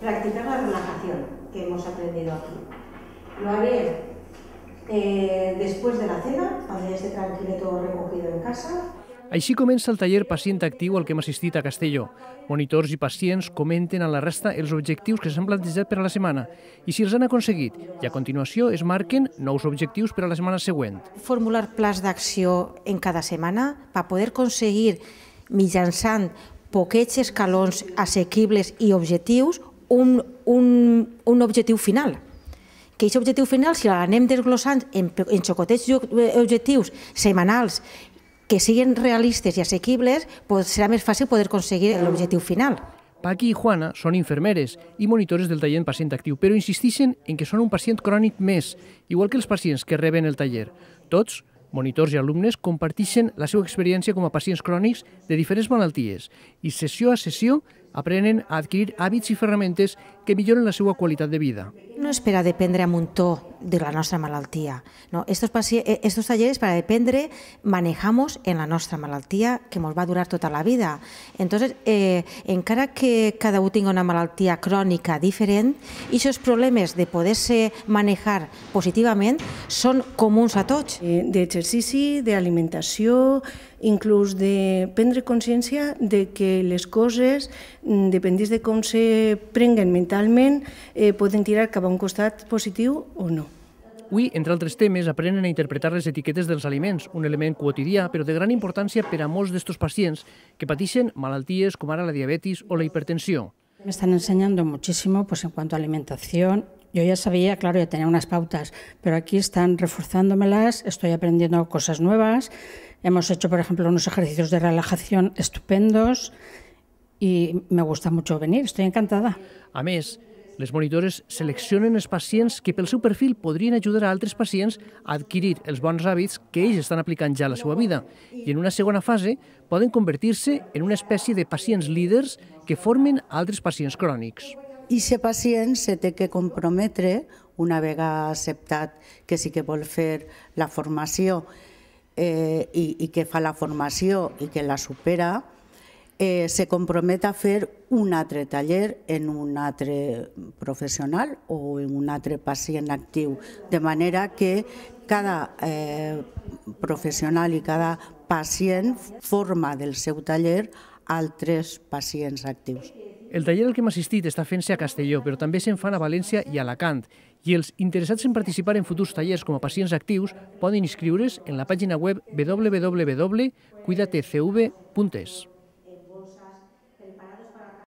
practicar la relajación que hemos aprendido aquí. Lo haré eh, después de la cena, cuando ya esté tranquilo todo recogido en casa, així comença el taller Pacient Actiu al que hem assistit a Castelló. Monitors i pacients comenten a la resta els objectius que s'han plantejat per a la setmana i si els han aconseguit. I a continuació es marquen nous objectius per a la setmana següent. Formular plans d'acció en cada setmana per poder aconseguir mitjançant poquets escalons assequibles i objectius un, un, un objectiu final que aquest objectiu final, si l'anem desglossant en, en xocotets objectius setmanals que siguin realistes i assequibles, pues serà més fàcil poder aconseguir l'objectiu final. Paqui i Juana són infermeres i monitores del taller en pacient actiu, però insistixen en que són un pacient crònic més, igual que els pacients que reben el taller. Tots, monitors i alumnes, compartixen la seva experiència com a pacients crònics de diferents malalties i sessió a sessió aprenen a adquirir hàbits i ferramentes que milloren la seva qualitat de vida. No és per a dependre amb un to de la nostra malaltia. No, estos, eh, estos talleres para dependre manejamos en la nostra malaltia que ens va durar tota la vida. Entonces, eh, encara que cada un tingui una malaltia crònica diferent, aquests problemes de poder-se manejar positivament són comuns a tots. Eh, d'exercici, d'alimentació, inclús de prendre consciència de que les coses, mm, dependís de com se prenguen mentalment, eh, poden tirar cap a un costat positiu o no. Avui, entre altres temes, aprenen a interpretar les etiquetes dels aliments, un element quotidià, però de gran importància per a molts d'estos pacients que pateixen malalties com ara la diabetis o la hipertensió. Me están enseñando muchísimo pues, en cuanto a alimentación. Yo ya sabía, claro, ya tenía unas pautas, pero aquí están reforzándomelas, estoy aprendiendo cosas nuevas. Hemos hecho, por ejemplo, unos ejercicios de relajación estupendos y me gusta mucho venir, estoy encantada. A més, les monitores seleccionen els pacients que pel seu perfil podrien ajudar a altres pacients a adquirir els bons hàbits que ells estan aplicant ja a la seva vida i en una segona fase poden convertir-se en una espècie de pacients líders que formen altres pacients crònics. I aquest pacient se té que comprometre, una vegada acceptat que sí que vol fer la formació eh, i, i que fa la formació i que la supera, eh, se compromet a fer un altre taller en un altre professional o en un altre pacient actiu, de manera que cada eh, professional i cada pacient forma del seu taller altres pacients actius. El taller al que hem assistit està fent-se a Castelló, però també se'n fan a València i a Alacant, i els interessats en participar en futurs tallers com a pacients actius poden inscriure's en la pàgina web www.cuidatecv.es.